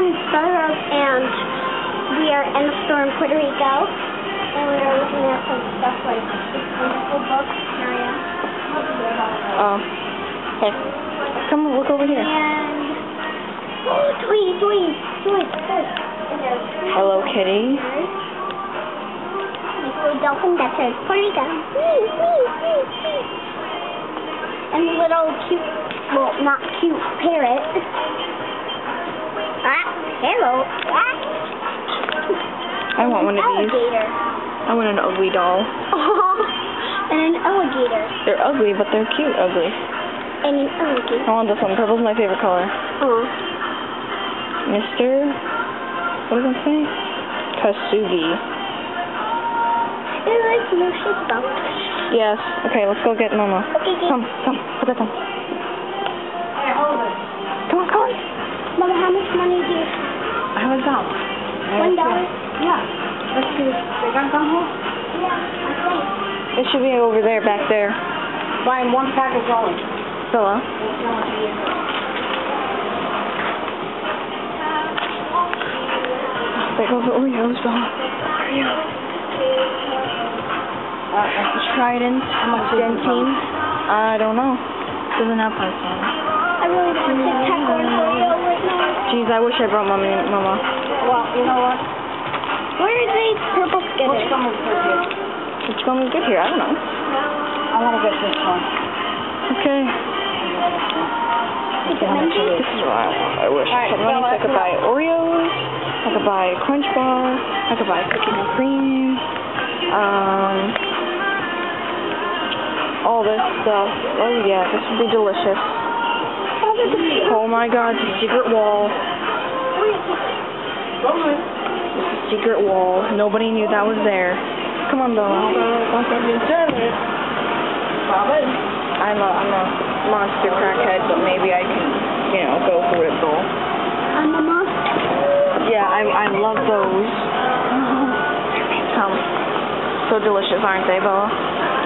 on Starbucks and we are in the store in Puerto Rico and we are looking at some stuff like this wonderful book. Maria. Oh. Hey. Come look over here. And oh, toys, toys, toys, toys. And there's Hello Kitty. Little dolphin that says Puerto Rico. And little cute, well, not cute parrot. Hello. I want one of these. Alligator. I want an ugly doll. and an alligator. They're ugly, but they're cute ugly. And an alligator. I want this one. Purple's my favorite color. Oh. Mr. What does it say? Kasugi. It like Lucy Buck. Yes. Okay, let's go get Mama. Okay, okay. Come, come, put that down. Come on, come on. Mama, how much money do you have? I have a dollar. One dollar? Yeah. Let's see. They got some here? Yeah, I think. It should be over there, back there. Buying one pack of rolling. Phila. There goes the Oreos, Bella. Oreo. Trident. How much Dentyne. I don't know. Doesn't have price on it. I really don't want to tackle an Oreo right now. Jeez, I wish I brought mommy, and Mama. Well, you know what? Where is the purple What's skitter? coming for you? Which one is good here? I don't know. I want to get this one. Okay. Is it Mendy? This is what I. I wish Alright, so I could buy Oreos. I could buy Crunch Bar. I could buy cookies and cream. Um, all this stuff. Oh yeah, this would be delicious. Oh, a pig. Oh my God, the secret wall. Secret wall. Nobody knew that was there. Come on, Bella. I'm a I'm a monster crackhead, but maybe I can, you know, go through it all. I'm a monster. Yeah, I I love those. Um, so delicious, aren't they, Bella?